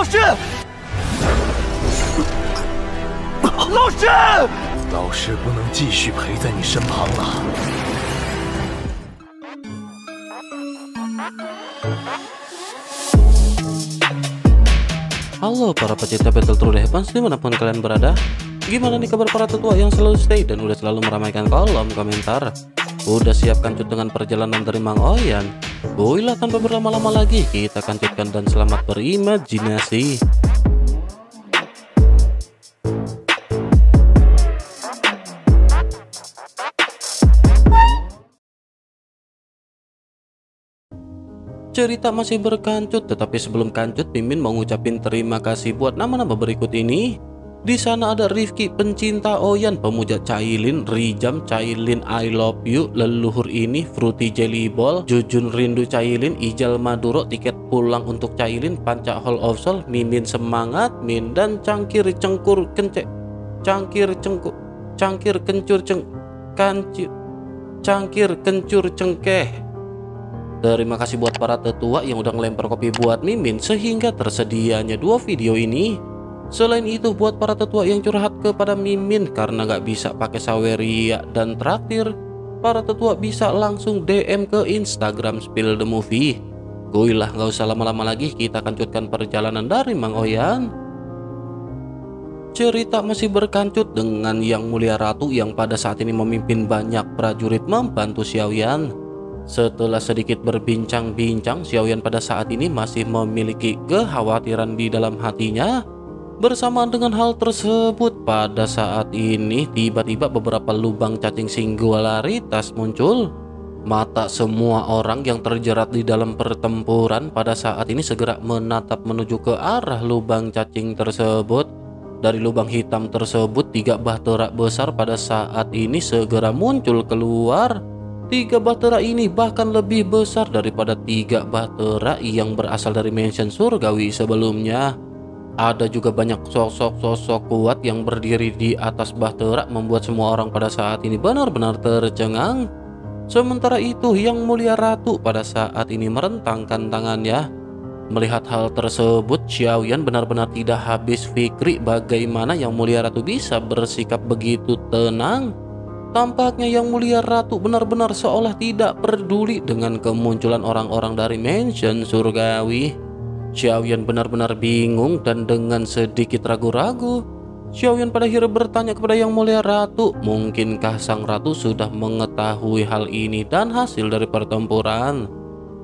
老师，老师，老师不能继续陪在你身旁了。 Halo para pecinta Battle True Heavens dimanapun kalian berada Gimana nih kabar para tetua yang selalu stay dan udah selalu meramaikan kolom komentar Udah siapkan cut dengan perjalanan dari Mang Oyan. Boilah tanpa berlama-lama lagi. Kita kancutkan dan selamat berimajinasi. Cerita masih berkancut, tetapi sebelum kancut, Mimin mau terima kasih buat nama-nama berikut ini. Di sana ada Rifki pencinta Oyan, pemuja Cailin, Rijam Cailin I love you, leluhur ini Fruity Jelly Ball, Jujun rindu Cailin, Ijal Maduro tiket pulang untuk Cailin, Panca Hall of Soul, Mimin semangat, Min dan Cangkir Cengkur Kencek, Cangkir Cengkur, Cangkir Kencur Ceng, Kancir, Cangkir Kencur Cengkeh. Terima kasih buat para tetua yang udah ngelempar kopi buat Mimin sehingga tersedianya dua video ini. Selain itu buat para tetua yang curhat kepada Mimin karena nggak bisa pakai saweria dan traktir, para tetua bisa langsung DM ke Instagram Spill the Movie. Goilah nggak usah lama-lama lagi kita kancut perjalanan dari Mang Oyan. Cerita masih berkancut dengan Yang Mulia Ratu yang pada saat ini memimpin banyak prajurit membantu Xiaoyan. Setelah sedikit berbincang-bincang, Xiaoyan pada saat ini masih memiliki kekhawatiran di dalam hatinya. Bersamaan dengan hal tersebut, pada saat ini tiba-tiba beberapa lubang cacing singularitas muncul. Mata semua orang yang terjerat di dalam pertempuran pada saat ini segera menatap menuju ke arah lubang cacing tersebut. Dari lubang hitam tersebut, tiga bahtera besar pada saat ini segera muncul keluar. Tiga bahtera ini bahkan lebih besar daripada tiga bahtera yang berasal dari mansion surgawi sebelumnya. Ada juga banyak sosok-sosok kuat yang berdiri di atas bahtera membuat semua orang pada saat ini benar-benar tercengang. Sementara itu, Yang Mulia Ratu pada saat ini merentangkan tangannya. Melihat hal tersebut, Xiaoyan benar-benar tidak habis fikri bagaimana Yang Mulia Ratu bisa bersikap begitu tenang. Tampaknya Yang Mulia Ratu benar-benar seolah tidak peduli dengan kemunculan orang-orang dari mansion surgawi. Xiaoyan benar-benar bingung dan dengan sedikit ragu-ragu, Xiaoyan pada akhirnya bertanya kepada Yang Mulia Ratu, mungkinkah sang ratu sudah mengetahui hal ini dan hasil dari pertempuran?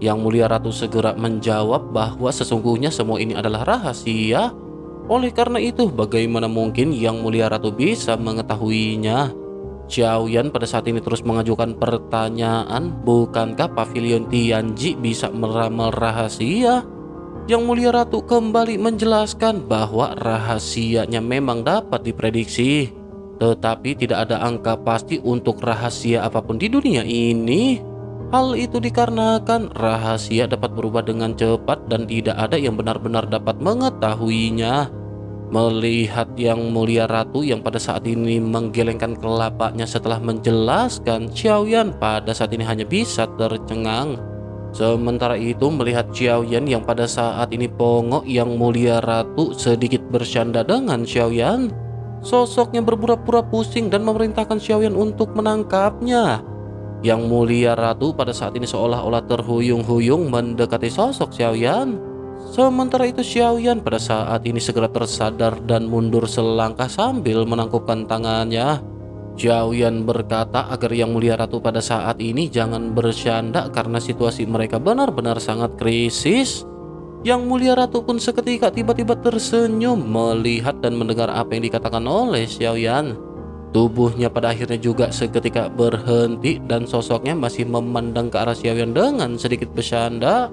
Yang Mulia Ratu segera menjawab bahwa sesungguhnya semua ini adalah rahasia. Oleh karena itu, bagaimana mungkin Yang Mulia Ratu bisa mengetahuinya? Xiaoyan pada saat ini terus mengajukan pertanyaan, bukankah pavilion Tianji bisa meramal rahasia? Yang Mulia Ratu kembali menjelaskan bahwa rahasianya memang dapat diprediksi, tetapi tidak ada angka pasti untuk rahasia apa pun di dunia ini. Hal itu dikarenakan rahasia dapat berubah dengan cepat dan tidak ada yang benar-benar dapat mengetahuinya. Melihat Yang Mulia Ratu yang pada saat ini menggelengkan kelapanya setelah menjelaskan, Xiaoyan pada saat ini hanya bisa tercengang. Sementara itu melihat Xiaoyan yang pada saat ini pongok Yang Mulia Ratu sedikit bersanda dengan Xiaoyan. Sosoknya berpura-pura pusing dan memerintahkan Xiaoyan untuk menangkapnya. Yang Mulia Ratu pada saat ini seolah-olah terhuyung-huyung mendekati sosok Xiaoyan. Sementara itu Xiaoyan pada saat ini segera tersadar dan mundur selangkah sambil menangkupkan tangannya. Xiaoyan berkata agar Yang Mulia Ratu pada saat ini jangan bersanda karena situasi mereka benar-benar sangat krisis. Yang Mulia Ratu pun seketika tiba-tiba tersenyum melihat dan mendengar apa yang dikatakan oleh Xiaoyan. Tubuhnya pada akhirnya juga seketika berhenti dan sosoknya masih memandang ke arah Xiaoyan dengan sedikit bersanda.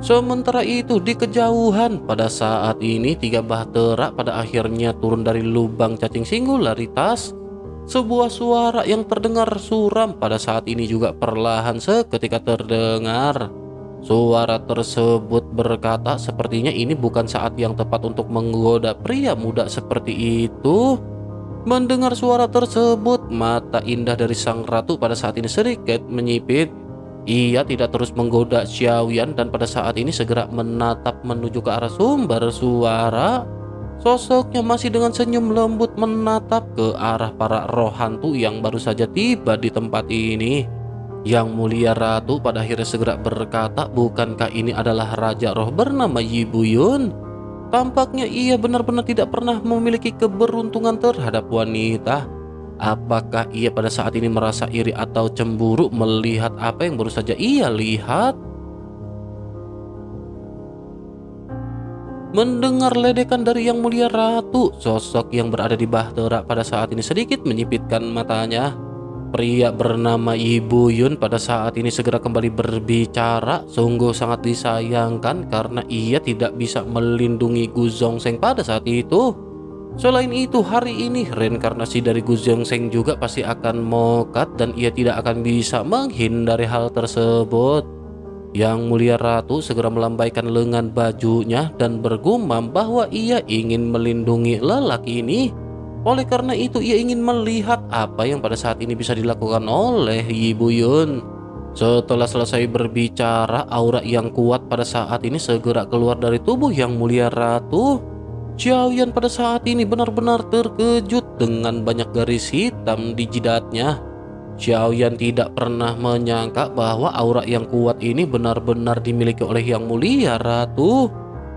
Sementara itu di kejauhan pada saat ini tiga bahtera pada akhirnya turun dari lubang cacing singularitas. Sebuah suara yang terdengar suram pada saat ini juga perlahan seketika terdengar. Suara tersebut berkata sepertinya ini bukan saat yang tepat untuk menggoda pria muda seperti itu. Mendengar suara tersebut, mata indah dari sang ratu pada saat ini sedikit menyipit. Ia tidak terus menggoda Xiaoyan dan pada saat ini segera menatap menuju ke arah sumber suara. Sosoknya masih dengan senyum lembut menatap ke arah para roh hantu yang baru saja tiba di tempat ini. Yang mulia ratu pada akhirnya segera berkata, bukankah ini adalah raja roh bernama Yibuyun? Tampaknya ia benar-benar tidak pernah memiliki keberuntungan terhadap wanita. Apakah ia pada saat ini merasa iri atau cemburu melihat apa yang baru saja ia lihat? Mendengar ledekan dari Yang Mulia Ratu, sosok yang berada di bahtera pada saat ini sedikit menyipitkan matanya. Pria bernama Ibu Yun pada saat ini segera kembali berbicara, sungguh sangat disayangkan karena ia tidak bisa melindungi Gu Zhongzheng pada saat itu. Selain itu, hari ini reinkarnasi dari Gu Zhongzheng juga pasti akan mokat dan ia tidak akan bisa menghindari hal tersebut. Yang mulia ratu segera melambaikan lengan bajunya dan bergumam bahwa ia ingin melindungi lelaki ini. Oleh karena itu ia ingin melihat apa yang pada saat ini bisa dilakukan oleh Ibu Yun. Setelah selesai berbicara, aura yang kuat pada saat ini segera keluar dari tubuh yang mulia ratu. Xiaoyan pada saat ini benar-benar terkejut dengan banyak garis hitam di jidatnya. Xiaoyan tidak pernah menyangka bahwa aura yang kuat ini benar-benar dimiliki oleh Yang Mulia Ratu.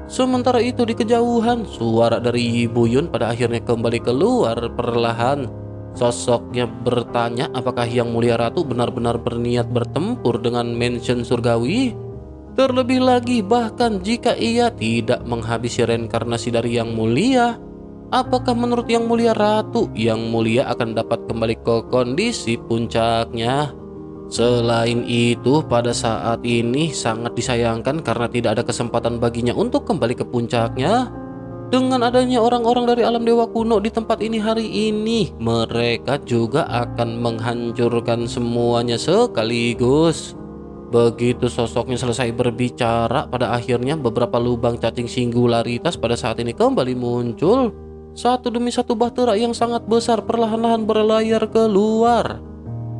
Sementara itu di kejauhan, suara dari Ibu Yun pada akhirnya kembali keluar perlahan. Sosoknya bertanya apakah Yang Mulia Ratu benar-benar berniat bertempur dengan Mansion Surgawi? Terlebih lagi bahkan jika ia tidak menghabisi reinkarnasi dari Yang Mulia, Apakah menurut Yang Mulia Ratu, Yang Mulia akan dapat kembali ke kondisi puncaknya? Selain itu, pada saat ini sangat disayangkan karena tidak ada kesempatan baginya untuk kembali ke puncaknya. Dengan adanya orang-orang dari alam dewa kuno di tempat ini hari ini, mereka juga akan menghancurkan semuanya sekaligus. Begitu sosoknya selesai berbicara, pada akhirnya beberapa lubang cacing singularitas pada saat ini kembali muncul. Satu demi satu bahtera yang sangat besar perlahan-lahan berlayar keluar.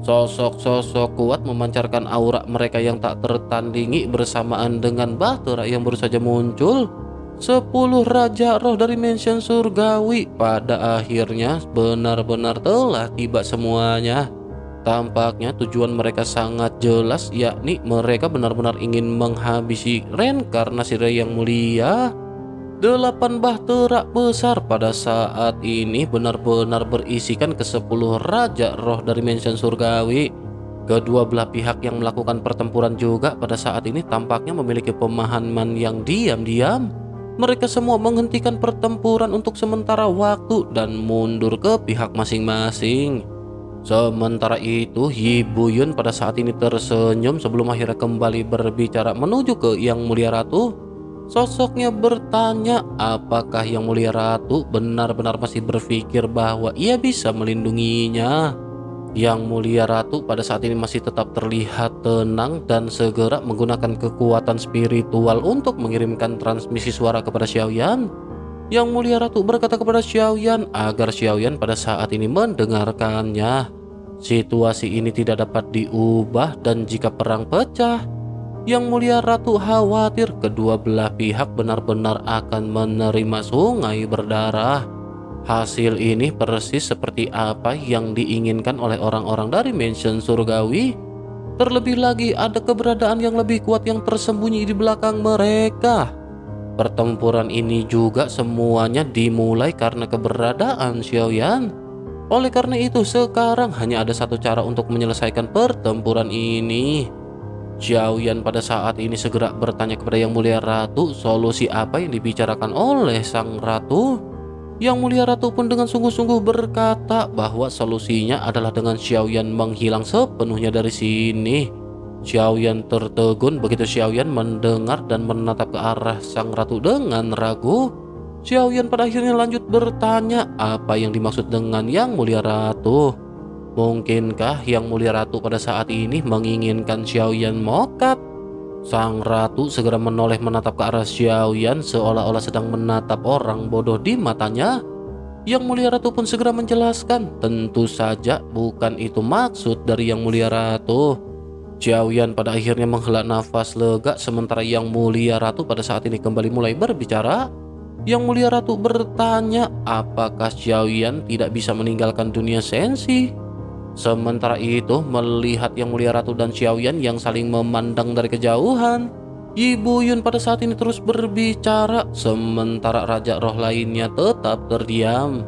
Sosok-sosok kuat memancarkan aura mereka yang tak tertandingi bersamaan dengan bahtera yang baru saja muncul. Sepuluh raja roh dari mansion surgawi pada akhirnya benar-benar telah tiba semuanya. Tampaknya tujuan mereka sangat jelas yakni mereka benar-benar ingin menghabisi reinkarnasi yang mulia. Delapan bahtera besar pada saat ini benar-benar berisikan ke sepuluh raja roh dari mansion surgawi. Kedua belah pihak yang melakukan pertempuran juga pada saat ini tampaknya memiliki pemahaman yang diam-diam. Mereka semua menghentikan pertempuran untuk sementara waktu dan mundur ke pihak masing-masing. Sementara itu, Ibu Yun pada saat ini tersenyum sebelum akhirnya kembali berbicara menuju ke Yang Mulia Ratu. Sosoknya bertanya apakah Yang Mulia Ratu benar-benar masih berpikir bahwa ia bisa melindunginya. Yang Mulia Ratu pada saat ini masih tetap terlihat tenang dan segera menggunakan kekuatan spiritual untuk mengirimkan transmisi suara kepada Xiaoyan. Yang Mulia Ratu berkata kepada Xiaoyan agar Xiaoyan pada saat ini mendengarkannya. Situasi ini tidak dapat diubah dan jika perang pecah, yang Mulia Ratu khawatir kedua belah pihak benar-benar akan menerima sungai berdarah. Hasil ini persis seperti apa yang diinginkan oleh orang-orang dari mansion surgawi. Terlebih lagi ada keberadaan yang lebih kuat yang tersembunyi di belakang mereka. Pertempuran ini juga semuanya dimulai karena keberadaan Xiaoyan. Oleh karena itu sekarang hanya ada satu cara untuk menyelesaikan pertempuran ini Xiaoyan pada saat ini segera bertanya kepada Yang Mulia Ratu solusi apa yang dibicarakan oleh Sang Ratu. Yang Mulia Ratu pun dengan sungguh-sungguh berkata bahwa solusinya adalah dengan Xiaoyan menghilang sepenuhnya dari sini. Xiaoyan tertegun begitu Xiaoyan mendengar dan menatap ke arah Sang Ratu dengan ragu. Xiaoyan pada akhirnya lanjut bertanya apa yang dimaksud dengan Yang Mulia Ratu. Mungkinkah Yang Mulia Ratu pada saat ini menginginkan Xiaoyan mokat? Sang Ratu segera menoleh menatap ke arah Xiaoyan seolah-olah sedang menatap orang bodoh di matanya. Yang Mulia Ratu pun segera menjelaskan, tentu saja bukan itu maksud dari Yang Mulia Ratu. Xiaoyan pada akhirnya menghela nafas lega sementara Yang Mulia Ratu pada saat ini kembali mulai berbicara. Yang Mulia Ratu bertanya apakah Xiaoyan tidak bisa meninggalkan dunia sensi. Sementara itu melihat Yang Mulia Ratu dan Xiaoyan yang saling memandang dari kejauhan. Ibu Yun pada saat ini terus berbicara sementara Raja Roh lainnya tetap terdiam.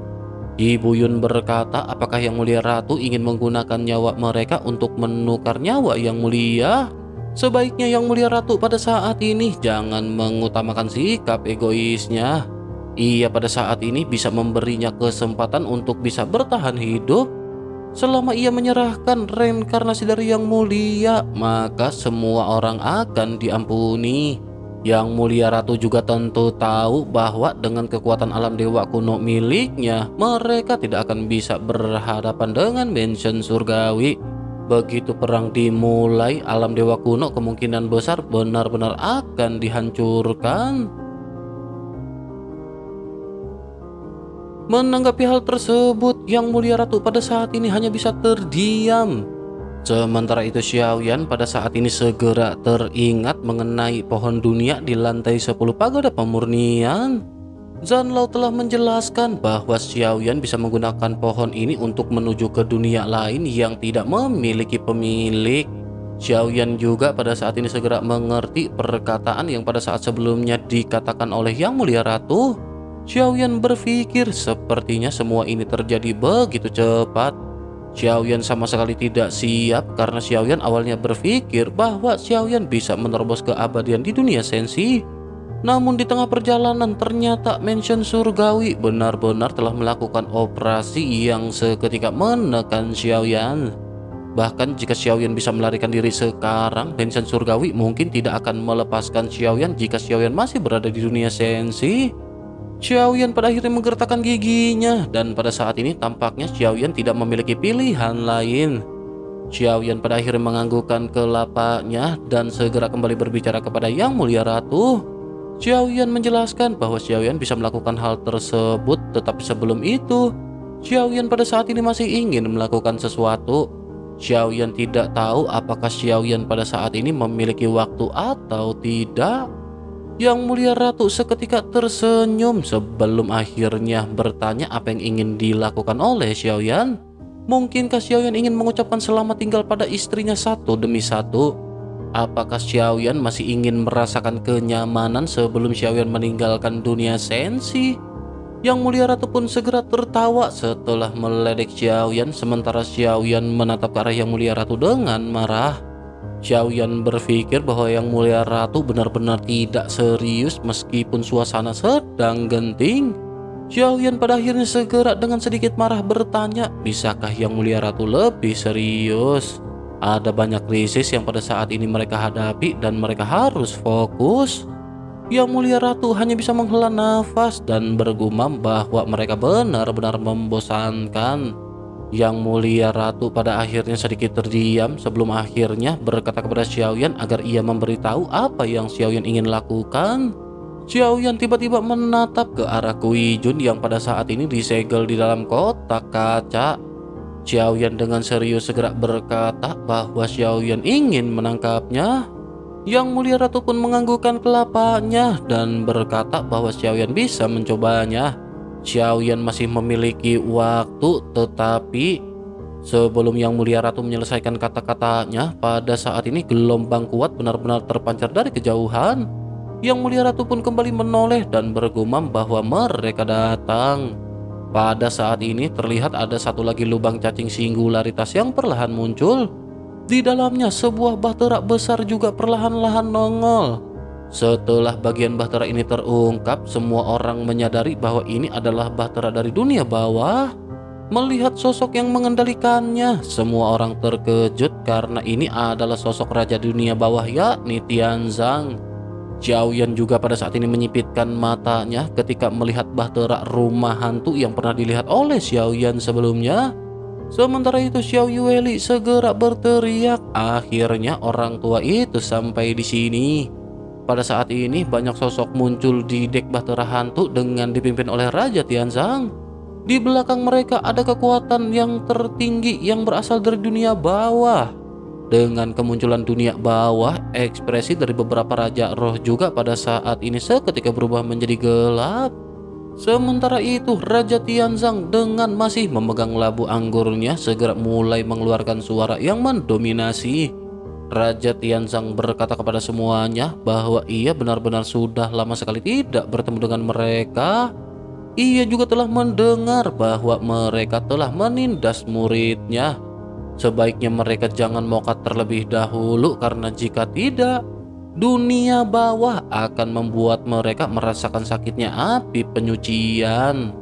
Ibu Yun berkata apakah Yang Mulia Ratu ingin menggunakan nyawa mereka untuk menukar nyawa Yang Mulia? Sebaiknya Yang Mulia Ratu pada saat ini jangan mengutamakan sikap egoisnya. Ia pada saat ini bisa memberinya kesempatan untuk bisa bertahan hidup Selama ia menyerahkan reinkarnasi dari Yang Mulia, maka semua orang akan diampuni. Yang Mulia Ratu juga tentu tahu bahwa dengan kekuatan alam dewa kuno miliknya, mereka tidak akan bisa berhadapan dengan mansion surgawi. Begitu perang dimulai, alam dewa kuno kemungkinan besar benar-benar akan dihancurkan. Menanggapi hal tersebut, Yang Mulia Ratu pada saat ini hanya bisa terdiam. Sementara itu Xiaoyan pada saat ini segera teringat mengenai pohon dunia di lantai 10 pagoda pemurnian. Zanlao telah menjelaskan bahwa Xiaoyan bisa menggunakan pohon ini untuk menuju ke dunia lain yang tidak memiliki pemilik. Xiaoyan juga pada saat ini segera mengerti perkataan yang pada saat sebelumnya dikatakan oleh Yang Mulia Ratu Xiaoyan berpikir sepertinya semua ini terjadi begitu cepat. Xiaoyan sama sekali tidak siap karena Xiaoyan awalnya berpikir bahwa Xiaoyan bisa menerobos keabadian di dunia sensi. Namun di tengah perjalanan ternyata Mansion Surgawi benar-benar telah melakukan operasi yang seketika menekan Xiaoyan. Bahkan jika Xiaoyan bisa melarikan diri sekarang, Mansion Surgawi mungkin tidak akan melepaskan Xiaoyan jika Xiaoyan masih berada di dunia sensi. Xiaoyan pada akhirnya menggertakkan giginya dan pada saat ini tampaknya Xiaoyan tidak memiliki pilihan lain. Xiaoyan pada akhirnya menganggukkan kelapanya dan segera kembali berbicara kepada Yang Mulia Ratu. Xiaoyan menjelaskan bahwa Xiaoyan bisa melakukan hal tersebut tetapi sebelum itu Xiaoyan pada saat ini masih ingin melakukan sesuatu. Xiaoyan tidak tahu apakah Xiaoyan pada saat ini memiliki waktu atau tidak. Yang mulia ratu seketika tersenyum sebelum akhirnya bertanya apa yang ingin dilakukan oleh Xiaoyan. Mungkinkah Xiaoyan ingin mengucapkan selamat tinggal pada istrinya satu demi satu? Apakah Xiaoyan masih ingin merasakan kenyamanan sebelum Xiaoyan meninggalkan dunia sensi? Yang mulia ratu pun segera tertawa setelah meledek Xiaoyan sementara Xiaoyan menatap ke arah yang mulia ratu dengan marah. Xiaoyan berpikir bahwa Yang Mulia Ratu benar-benar tidak serius meskipun suasana sedang genting. Xiaoyan pada akhirnya segera dengan sedikit marah bertanya, bisakah Yang Mulia Ratu lebih serius? Ada banyak krisis yang pada saat ini mereka hadapi dan mereka harus fokus. Yang Mulia Ratu hanya bisa menghela nafas dan bergumam bahwa mereka benar-benar membosankan. Yang mulia ratu pada akhirnya sedikit terdiam sebelum akhirnya berkata kepada Xiaoyan agar ia memberitahu apa yang Xiaoyan ingin lakukan. Xiaoyan tiba-tiba menatap ke arah Kui Jun yang pada saat ini disegel di dalam kotak kaca. Xiaoyan dengan serius segera berkata bahwa Xiaoyan ingin menangkapnya. Yang mulia ratu pun menganggukkan kelapanya dan berkata bahwa Xiaoyan bisa mencobanya. Xiaoyan masih memiliki waktu tetapi sebelum Yang Mulia Ratu menyelesaikan kata-katanya pada saat ini gelombang kuat benar-benar terpancar dari kejauhan. Yang Mulia Ratu pun kembali menoleh dan bergumam bahwa mereka datang. Pada saat ini terlihat ada satu lagi lubang cacing singularitas yang perlahan muncul. Di dalamnya sebuah bahtera besar juga perlahan-lahan nongol. Setelah bagian bahtera ini terungkap, semua orang menyadari bahwa ini adalah bahtera dari dunia bawah. Melihat sosok yang mengendalikannya, semua orang terkejut karena ini adalah sosok raja dunia bawah yakni Tianzang. Xiaoyan juga pada saat ini menyipitkan matanya ketika melihat bahtera rumah hantu yang pernah dilihat oleh Xiaoyan sebelumnya. Sementara itu Xiao Yueli segera berteriak, akhirnya orang tua itu sampai di sini. Pada saat ini banyak sosok muncul di dek Bahtera Hantu dengan dipimpin oleh Raja Tianzang. Di belakang mereka ada kekuatan yang tertinggi yang berasal dari dunia bawah. Dengan kemunculan dunia bawah, ekspresi dari beberapa raja roh juga pada saat ini seketika berubah menjadi gelap. Sementara itu, Raja Tianzang dengan masih memegang labu anggurnya segera mulai mengeluarkan suara yang mendominasi. Raja Tianzang berkata kepada semuanya bahwa ia benar-benar sudah lama sekali tidak bertemu dengan mereka. Ia juga telah mendengar bahwa mereka telah menindas muridnya. Sebaiknya mereka jangan mokat terlebih dahulu karena jika tidak, dunia bawah akan membuat mereka merasakan sakitnya api penyucian.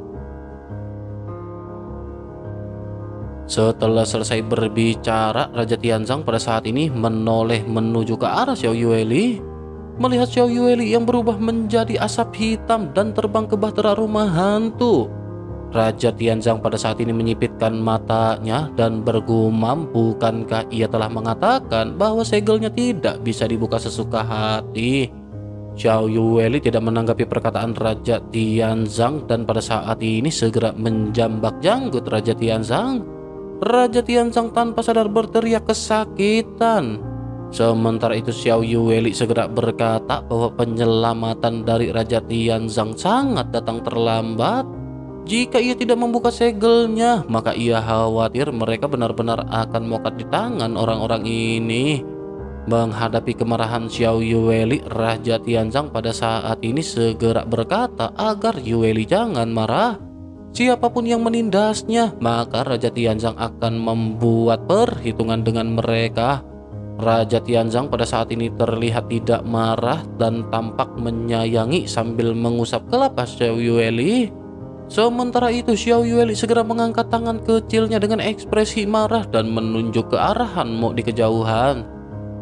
Setelah selesai berbicara, Raja Tianzang pada saat ini menoleh menuju ke arah Xiao Yueli. Melihat Xiao Yueli yang berubah menjadi asap hitam dan terbang ke bahtera rumah hantu. Raja Tianzang pada saat ini menyipitkan matanya dan bergumam bukankah ia telah mengatakan bahwa segelnya tidak bisa dibuka sesuka hati. Xiao Yueli tidak menanggapi perkataan Raja Tianzang dan pada saat ini segera menjambak janggut Raja Tianzang. Raja Tianzang tanpa sadar berteriak kesakitan. Sementara itu Xiao Yueli segera berkata bahwa penyelamatan dari Raja Tianzang sangat datang terlambat. Jika ia tidak membuka segelnya, maka ia khawatir mereka benar-benar akan mokat di tangan orang-orang ini. Menghadapi kemarahan Xiao Yueli, Raja Tianzang pada saat ini segera berkata agar Yueli jangan marah. Siapa pun yang menindasnya, maka Raja Tianzang akan membuat perhitungan dengan mereka. Raja Tianzang pada saat ini terlihat tidak marah dan tampak menyayangi sambil mengusap kelapa Xiao Yueli. Sementara itu Xiao Yueli segera mengangkat tangan kecilnya dengan ekspresi marah dan menunjuk ke arah Han Mo di kejauhan.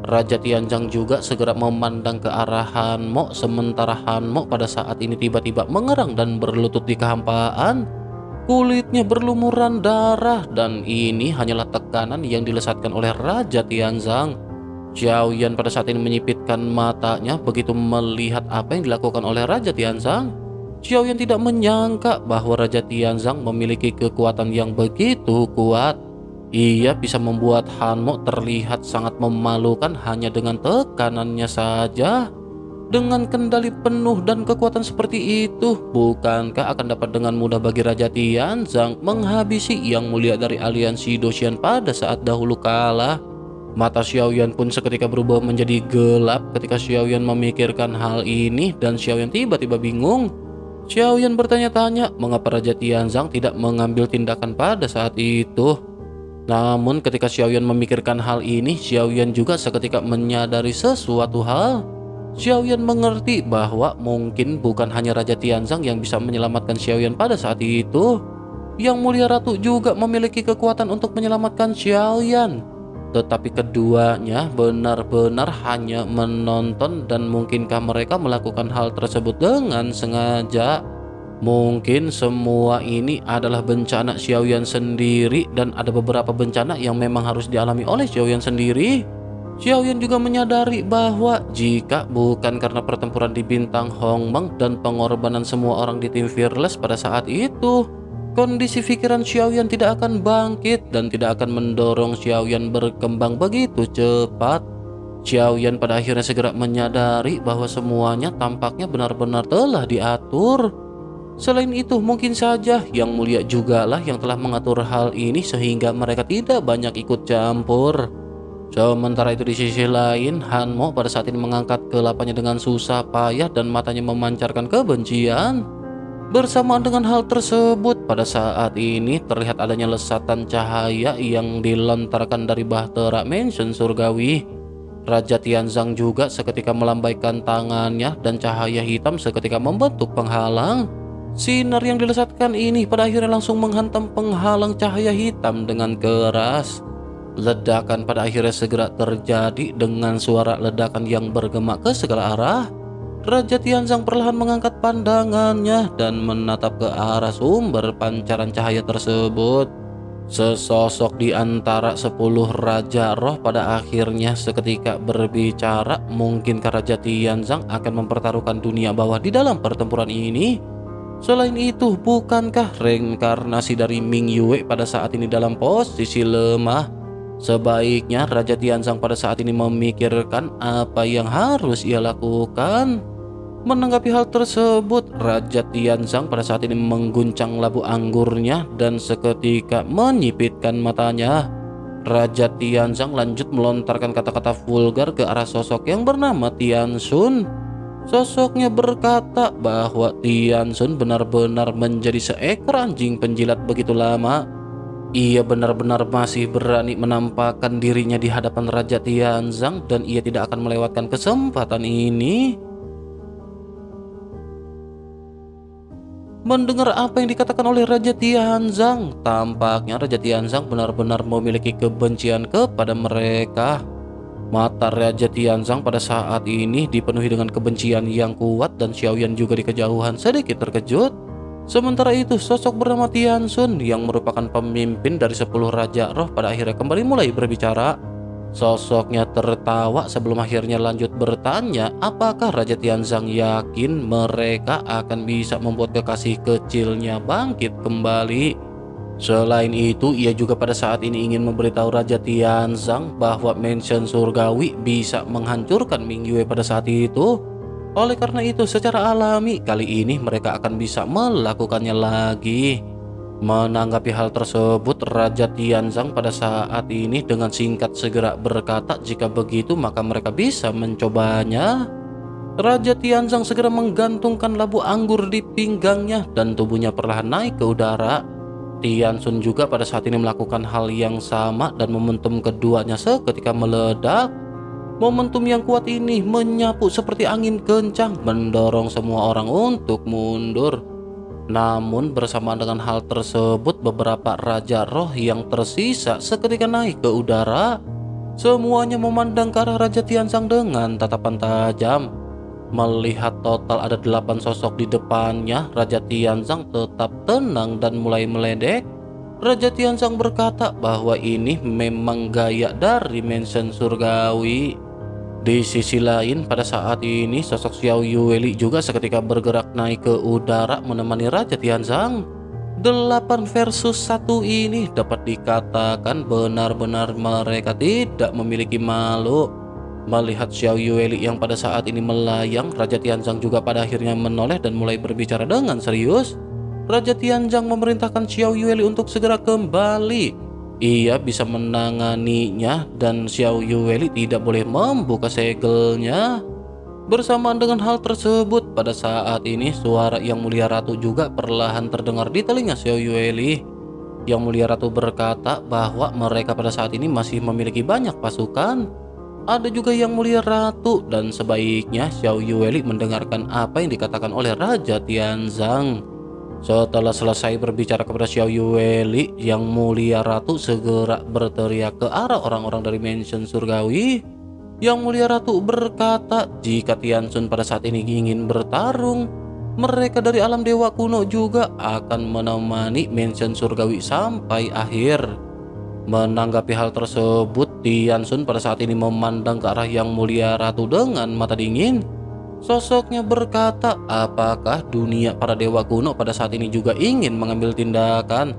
Raja Tianzang juga segera memandang ke arah Han Mo sementara Han Mo pada saat ini tiba-tiba mengerang dan berlutut di kehampaan. Kulitnya berlumuran darah dan ini hanyalah tekanan yang dilesatkan oleh Raja Tianzang. Xiao Yan pada saat ini menyipitkan matanya begitu melihat apa yang dilakukan oleh Raja Tianzang. Xiao Yan tidak menyangka bahwa Raja Tianzang memiliki kekuatan yang begitu kuat. Ia bisa membuat Hanmo terlihat sangat memalukan hanya dengan tekanannya saja. Dengan kendali penuh dan kekuatan seperti itu, bukankah akan dapat dengan mudah bagi Raja Tianzang menghabisi yang mulia dari aliansi Doshian pada saat dahulu kala? Mata Xiaoyan pun seketika berubah menjadi gelap ketika Xiaoyan memikirkan hal ini dan Xiaoyan tiba-tiba bingung. Xiaoyan bertanya-tanya mengapa Raja Tianzang tidak mengambil tindakan pada saat itu. Namun ketika Xiaoyan memikirkan hal ini, Xiaoyan juga seketika menyadari sesuatu hal. Xiaoyan mengerti bahwa mungkin bukan hanya Raja Tianzang yang bisa menyelamatkan Xiaoyan pada saat itu. Yang mulia ratu juga memiliki kekuatan untuk menyelamatkan Xiaoyan tetapi keduanya benar-benar hanya menonton dan mungkinkah mereka melakukan hal tersebut dengan sengaja? Mungkin semua ini adalah bencana Xiaoyan sendiri dan ada beberapa bencana yang memang harus dialami oleh Xiaoyan sendiri. Xiaoyan juga menyadari bahwa jika bukan karena pertempuran di bintang Hongmeng dan pengorbanan semua orang di tim Fearless pada saat itu, Kondisi pikiran Xiaoyan tidak akan bangkit dan tidak akan mendorong Xiaoyan berkembang begitu cepat. Xiaoyan pada akhirnya segera menyadari bahwa semuanya tampaknya benar-benar telah diatur. Selain itu, mungkin saja yang mulia jugalah yang telah mengatur hal ini sehingga mereka tidak banyak ikut campur. Sementara itu di sisi lain, Hanmo pada saat ini mengangkat kelapanya dengan susah payah dan matanya memancarkan kebencian. Bersamaan dengan hal tersebut, pada saat ini terlihat adanya lesatan cahaya yang dilontarkan dari Bahtera Mansion Surgawi. Raja Tianzang juga seketika melambaikan tangannya dan cahaya hitam seketika membentuk penghalang. Sinar yang dilesatkan ini pada akhirnya langsung menghantam penghalang cahaya hitam dengan keras. Ledakan pada akhirnya segera terjadi dengan suara ledakan yang bergema ke segala arah. Raja Tianzang perlahan mengangkat pandangannya dan menatap ke arah sumber pancaran cahaya tersebut. Sesosok di antara sepuluh Raja Roh pada akhirnya seketika berbicara mungkinkah Raja Tianzang akan mempertaruhkan dunia bawah di dalam pertempuran ini? Selain itu, bukankah reinkarnasi dari Ming Yue pada saat ini dalam posisi lemah? Sebaiknya Raja Tianzang pada saat ini memikirkan apa yang harus ia lakukan. Menanggapi hal tersebut, Raja Tianzang pada saat ini mengguncang labu anggurnya dan seketika menyipitkan matanya. Raja Tianzang lanjut melontarkan kata-kata vulgar ke arah sosok yang bernama Tiansun. Sosoknya berkata bahwa Tiansun benar-benar menjadi seekor anjing penjilat begitu lama. Ia benar-benar masih berani menampakkan dirinya di hadapan Raja Tianzang dan ia tidak akan melewatkan kesempatan ini. Mendengar apa yang dikatakan oleh Raja Tianzang, tampaknya Raja Tianzang benar-benar memiliki kebencian kepada mereka. Mata Raja Tianzang pada saat ini dipenuhi dengan kebencian yang kuat dan Xiaoyan juga di kejauhan sedikit terkejut. Sementara itu, sosok bernama Tiansun yang merupakan pemimpin dari 10 Raja Roh pada akhirnya kembali mulai berbicara. Sosoknya tertawa sebelum akhirnya lanjut bertanya apakah Raja Tianzang yakin mereka akan bisa membuat kekasih kecilnya bangkit kembali. Selain itu, ia juga pada saat ini ingin memberitahu Raja Tianzang bahwa mansion surgawi bisa menghancurkan Ming Yue pada saat itu. Oleh karena itu, secara alami kali ini mereka akan bisa melakukannya lagi. Menanggapi hal tersebut, Raja Tianzang pada saat ini dengan singkat segera berkata jika begitu maka mereka bisa mencobanya. Raja Tianzang segera menggantungkan labu anggur di pinggangnya dan tubuhnya perlahan naik ke udara. Tiansun juga pada saat ini melakukan hal yang sama dan momentum keduanya seketika meledak. Momentum yang kuat ini menyapu seperti angin kencang mendorong semua orang untuk mundur. Namun bersamaan dengan hal tersebut beberapa raja roh yang tersisa seketika naik ke udara. Semuanya memandang ke arah Raja Tianzang dengan tatapan tajam. Melihat total ada delapan sosok di depannya, Raja Tianzang tetap tenang dan mulai meledek. Raja Tianzang berkata bahwa ini memang gaya dari mansion surgawi. Di sisi lain, pada saat ini sosok Xiao Yueli juga seketika bergerak naik ke udara menemani Raja Tianzang. Delapan versus satu ini dapat dikatakan benar-benar mereka tidak memiliki malu. Melihat Xiao Yueli yang pada saat ini melayang, Raja Tianzang juga pada akhirnya menoleh dan mulai berbicara dengan serius. Raja Tianzang memerintahkan Xiao Yueli untuk segera kembali. Ia bisa menanganinya dan Xiao Yueli tidak boleh membuka segelnya. Bersamaan dengan hal tersebut, pada saat ini suara Yang Mulia Ratu juga perlahan terdengar di telinga Xiao Yueli. Yang Mulia Ratu berkata bahwa mereka pada saat ini masih memiliki banyak pasukan ada juga yang mulia ratu dan sebaiknya Xiao Yueli mendengarkan apa yang dikatakan oleh Raja Tianzang. Setelah selesai berbicara kepada Xiao Yueli, yang mulia ratu segera berteriak ke arah orang-orang dari mansion surgawi. Yang mulia ratu berkata jika Tiansun pada saat ini ingin bertarung, mereka dari alam dewa kuno juga akan menemani mansion surgawi sampai akhir. Menanggapi hal tersebut, Tiansun pada saat ini memandang ke arah Yang Mulia Ratu dengan mata dingin. Sosoknya berkata, apakah dunia para dewa kuno pada saat ini juga ingin mengambil tindakan?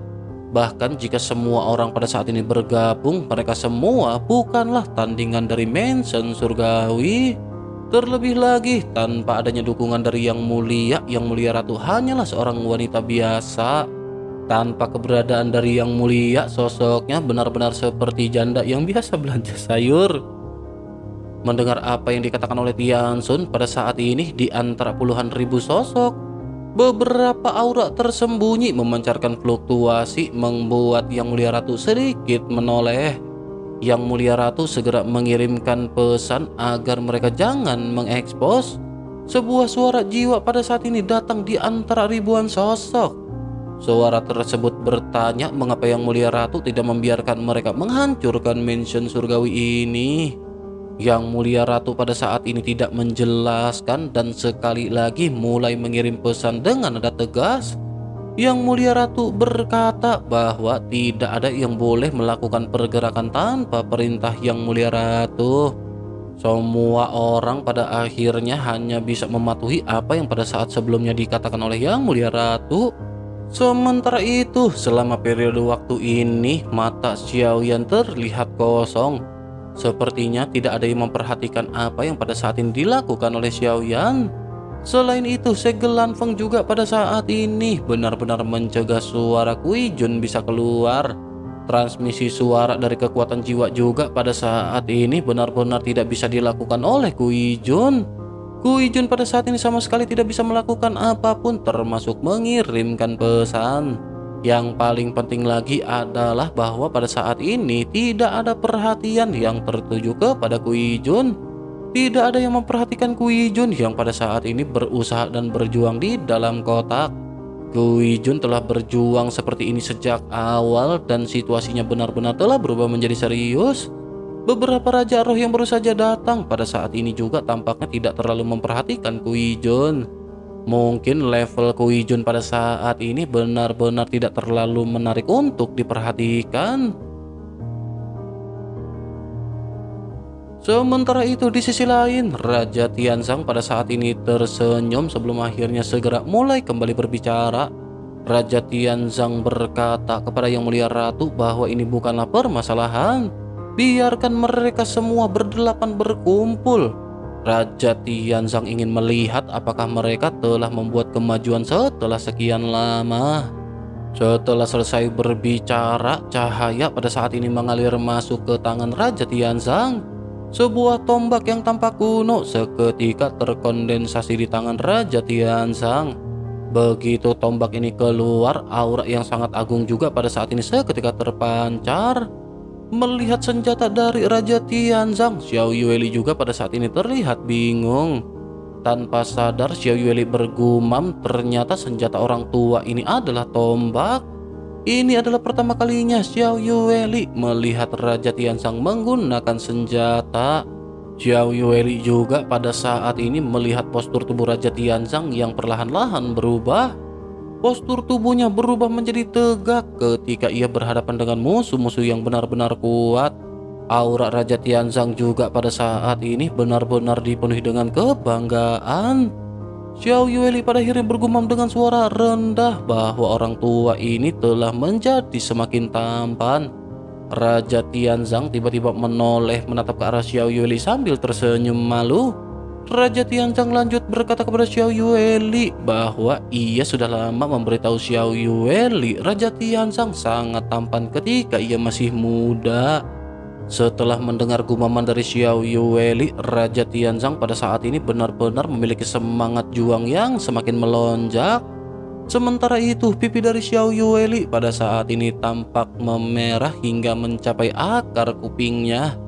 Bahkan jika semua orang pada saat ini bergabung, mereka semua bukanlah tandingan dari Mansion Surgawi. Terlebih lagi, tanpa adanya dukungan dari Yang Mulia, Yang Mulia Ratu hanyalah seorang wanita biasa tanpa keberadaan dari yang mulia, sosoknya benar-benar seperti janda yang biasa belanja sayur. Mendengar apa yang dikatakan oleh Tiansun pada saat ini di antara puluhan ribu sosok, beberapa aura tersembunyi memancarkan fluktuasi membuat Yang Mulia Ratu sedikit menoleh. Yang Mulia Ratu segera mengirimkan pesan agar mereka jangan mengekspos. Sebuah suara jiwa pada saat ini datang di antara ribuan sosok. Suara tersebut bertanya mengapa Yang Mulia Ratu tidak membiarkan mereka menghancurkan mansion surgawi ini. Yang Mulia Ratu pada saat ini tidak menjelaskan dan sekali lagi mulai mengirim pesan dengan nada tegas. Yang Mulia Ratu berkata bahwa tidak ada yang boleh melakukan pergerakan tanpa perintah Yang Mulia Ratu. Semua orang pada akhirnya hanya bisa mematuhi apa yang pada saat sebelumnya dikatakan oleh Yang Mulia Ratu. Sementara itu, selama periode waktu ini, mata Xiaoyan terlihat kosong. Sepertinya tidak ada yang memperhatikan apa yang pada saat ini dilakukan oleh Xiaoyan. Selain itu, segel Lanfeng juga pada saat ini benar-benar mencegah suara Kui Jun bisa keluar. Transmisi suara dari kekuatan jiwa juga pada saat ini benar-benar tidak bisa dilakukan oleh Kui Jun. Kui Jun pada saat ini sama sekali tidak bisa melakukan apa pun termasuk mengirimkan pesan. Yang paling penting lagi adalah bahwa pada saat ini tidak ada perhatian yang tertuju kepada Kui Jun. Tidak ada yang memperhatikan Kui Jun yang pada saat ini berusaha dan berjuang di dalam kotak. Kui Jun telah berjuang seperti ini sejak awal dan situasinya benar-benar telah berubah menjadi serius. Beberapa raja roh yang baru saja datang pada saat ini juga tampaknya tidak terlalu memperhatikan Kui Jun. Mungkin level Kui Jun pada saat ini benar-benar tidak terlalu menarik untuk diperhatikan. Sementara itu di sisi lain, Raja Tianzang pada saat ini tersenyum sebelum akhirnya segera mulai kembali berbicara. Raja Tianzang berkata kepada Yang Mulia Ratu bahwa ini bukanlah permasalahan. Biarkan mereka semua berdelapan berkumpul. Raja Tianzang ingin melihat apakah mereka telah membuat kemajuan setelah sekian lama. Setelah selesai berbicara, cahaya pada saat ini mengalir masuk ke tangan Raja Tianzang. Sebuah tombak yang tampak kuno seketika terkondensasi di tangan Raja Tianzang. Begitu tombak ini keluar, aura yang sangat agung juga pada saat ini seketika terpancar. Melihat senjata dari Raja Tianzang, Xiao Yueli juga pada saat ini terlihat bingung. Tanpa sadar, Xiao Yueli bergumam ternyata senjata orang tua ini adalah tombak. Ini adalah pertama kalinya Xiao Yueli melihat Raja Tianzang menggunakan senjata. Xiao Yueli juga pada saat ini melihat postur tubuh Raja Tianzang yang perlahan-lahan berubah. Postur tubuhnya berubah menjadi tegak ketika ia berhadapan dengan musuh-musuh yang benar-benar kuat. Aura Raja Tianzang juga pada saat ini benar-benar dipenuhi dengan kebanggaan. Xiao Yueli pada akhirnya bergumam dengan suara rendah bahwa orang tua ini telah menjadi semakin tampan. Raja Tianzang tiba-tiba menoleh menatap ke arah Xiao Yueli sambil tersenyum malu. Raja Tianzang lanjut berkata kepada Xiao Yueli bahwa ia sudah lama memberitahu Xiao Yueli Raja Tianzang sangat tampan ketika ia masih muda. Setelah mendengar gumaman dari Xiao Yueli, Raja Tianzang pada saat ini benar-benar memiliki semangat juang yang semakin melonjak. Sementara itu, pipi dari Xiao Yueli pada saat ini tampak memerah hingga mencapai akar kupingnya.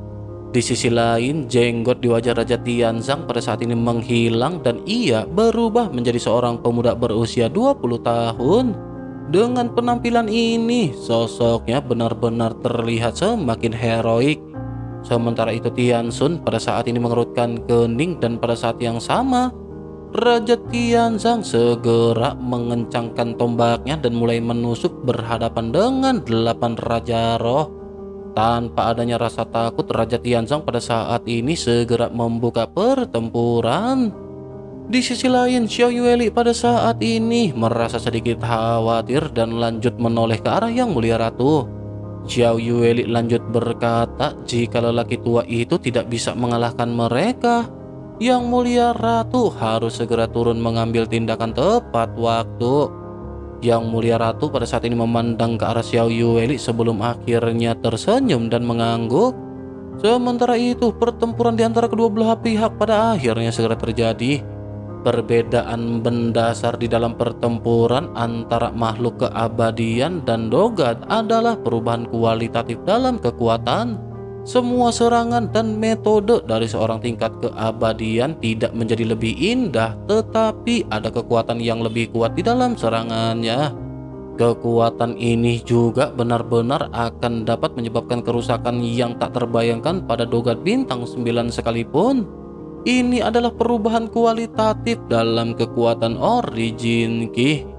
Di sisi lain, jenggot di wajah Raja Tianzang pada saat ini menghilang dan ia berubah menjadi seorang pemuda berusia 20 tahun. Dengan penampilan ini, sosoknya benar-benar terlihat semakin heroik. Sementara itu Tian Sun pada saat ini mengerutkan kening dan pada saat yang sama, Raja Tianzang segera mengencangkan tombaknya dan mulai menusuk berhadapan dengan delapan Raja Roh. Tanpa adanya rasa takut, Raja Tianzang pada saat ini segera membuka pertempuran. Di sisi lain, Xiao Yueli pada saat ini merasa sedikit khawatir dan lanjut menoleh ke arah Yang Mulia Ratu. Xiao Yueli lanjut berkata jika lelaki tua itu tidak bisa mengalahkan mereka, Yang Mulia Ratu harus segera turun mengambil tindakan tepat waktu. Yang Mulia Ratu pada saat ini memandang ke arah Xiao Yueli sebelum akhirnya tersenyum dan mengangguk. Sementara itu, pertempuran di antara kedua belah pihak pada akhirnya segera terjadi. Perbedaan mendasar di dalam pertempuran antara makhluk keabadian dan dogat adalah perubahan kualitatif dalam kekuatan. Semua serangan dan metode dari seorang tingkat keabadian tidak menjadi lebih indah, tetapi ada kekuatan yang lebih kuat di dalam serangannya. Kekuatan ini juga benar-benar akan dapat menyebabkan kerusakan yang tak terbayangkan pada dogat bintang 9 sekalipun. Ini adalah perubahan kualitatif dalam kekuatan origin Ki.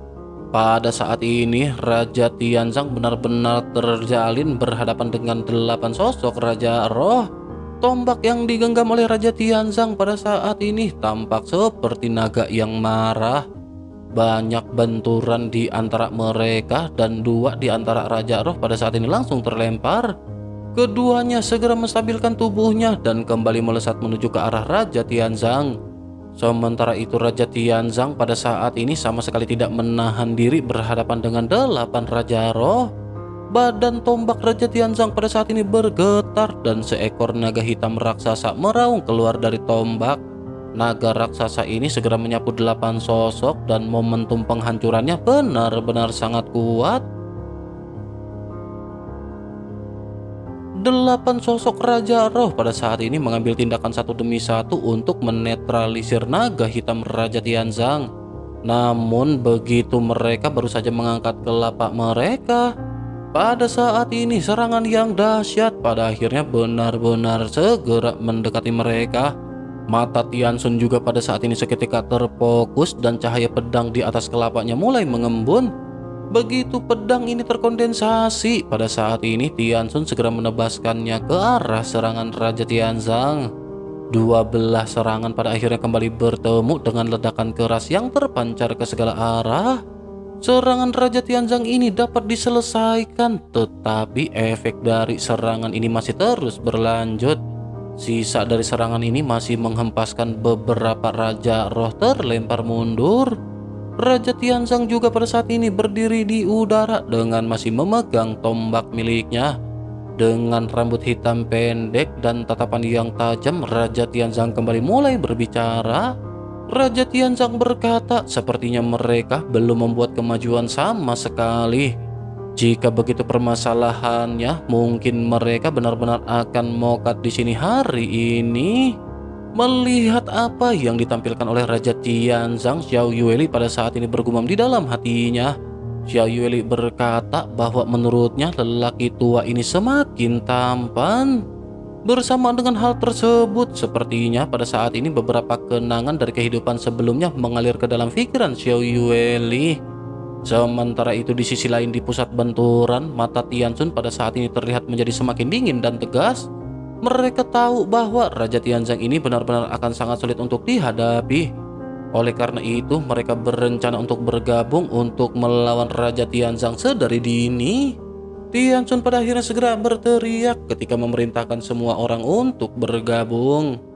Pada saat ini, Raja Tianzang benar-benar terjalin berhadapan dengan delapan sosok Raja Roh. Tombak yang digenggam oleh Raja Tianzang pada saat ini tampak seperti naga yang marah. Banyak benturan di antara mereka dan dua di antara Raja Roh pada saat ini langsung terlempar. Keduanya segera menstabilkan tubuhnya dan kembali melesat menuju ke arah Raja Tianzang. Sementara itu Raja Tianzang pada saat ini sama sekali tidak menahan diri berhadapan dengan delapan Raja Roh. Badan tombak Raja Tianzang pada saat ini bergetar dan seekor naga hitam raksasa meraung keluar dari tombak. Naga raksasa ini segera menyapu delapan sosok dan momentum penghancurannya benar-benar sangat kuat. Delapan sosok Raja Roh pada saat ini mengambil tindakan satu demi satu untuk menetralisir naga hitam Raja Tianzang. Namun begitu mereka baru saja mengangkat kelapak mereka, pada saat ini serangan yang dahsyat pada akhirnya benar-benar segera mendekati mereka. Mata Tiansun juga pada saat ini seketika terfokus dan cahaya pedang di atas kelapanya mulai mengembun. Begitu pedang ini terkondensasi, pada saat ini Tiansun segera menebaskannya ke arah serangan Raja Tianzang. Dua belah serangan pada akhirnya kembali bertemu dengan ledakan keras yang terpancar ke segala arah. Serangan Raja Tianzang ini dapat diselesaikan, tetapi efek dari serangan ini masih terus berlanjut. Sisa dari serangan ini masih menghempaskan beberapa raja roh terlempar mundur. Raja Tianzang juga pada saat ini berdiri di udara dengan masih memegang tombak miliknya. Dengan rambut hitam pendek dan tatapan yang tajam, Raja Tianzang kembali mulai berbicara. Raja Tianzang berkata, sepertinya mereka belum membuat kemajuan sama sekali. Jika begitu permasalahannya, mungkin mereka benar-benar akan mokat di sini hari ini. Melihat apa yang ditampilkan oleh Raja Tianzang, Xiao Yueli pada saat ini bergumam di dalam hatinya. Xiao Yueli berkata bahwa menurutnya lelaki tua ini semakin tampan. Bersama dengan hal tersebut, sepertinya pada saat ini beberapa kenangan dari kehidupan sebelumnya mengalir ke dalam pikiran Xiao Yueli. Sementara itu di sisi lain di pusat benturan, mata Tianzun pada saat ini terlihat menjadi semakin dingin dan tegas. Mereka tahu bahwa Raja Tianzang ini benar-benar akan sangat sulit untuk dihadapi. Oleh karena itu, mereka berencana untuk bergabung untuk melawan Raja Tianzang sedari dini. Tianzun pada akhirnya segera berteriak ketika memerintahkan semua orang untuk bergabung.